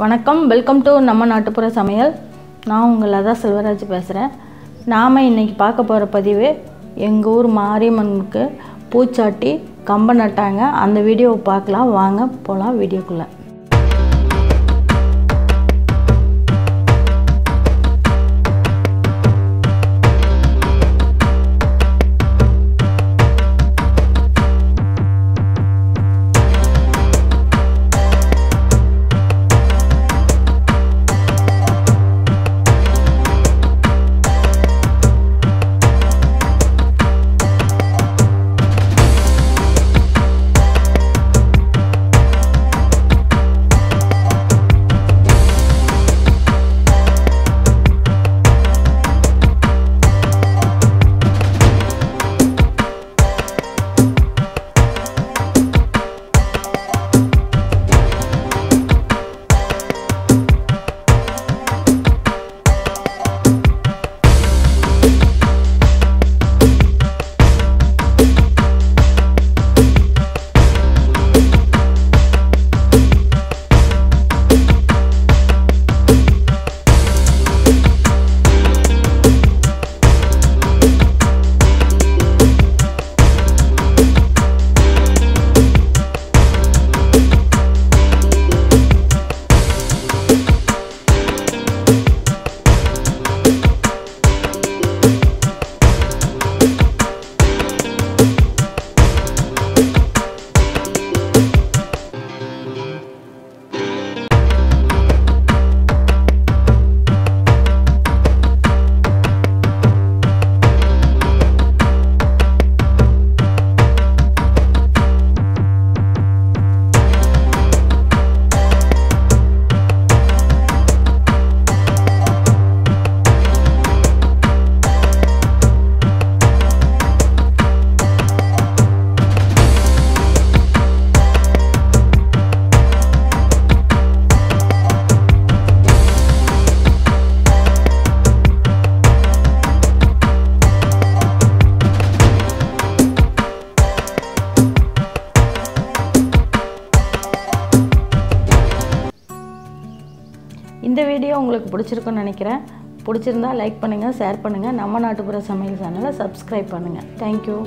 வணக்கம். Welcome to நம்ம நாட்டுப்புற சமையல். நான் உங்கள் லதா செல்வராஜ் பேசுகிறேன் நாம் இன்றைக்கி பார்க்க போகிற பதிவு எங்கள் ஊர் மாரியம்மனுக்கு பூச்சாட்டி கம்ப நட்டாங்க. அந்த வீடியோவை பார்க்கலாம். வாங்க போகலாம் வீடியோக்குள்ளே. இந்த வீடியோ உங்களுக்கு பிடிச்சிருக்குன்னு நினைக்கிறேன். பிடிச்சிருந்தா லைக் பண்ணுங்கள் ஷேர் பண்ணுங்கள் நம்ம நாட்டுப்புற சமையல் சேனலை சப்ஸ்கிரைப் பண்ணுங்கள் தேங்க்யூ